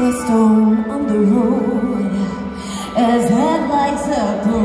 a stone on the road as headlights up.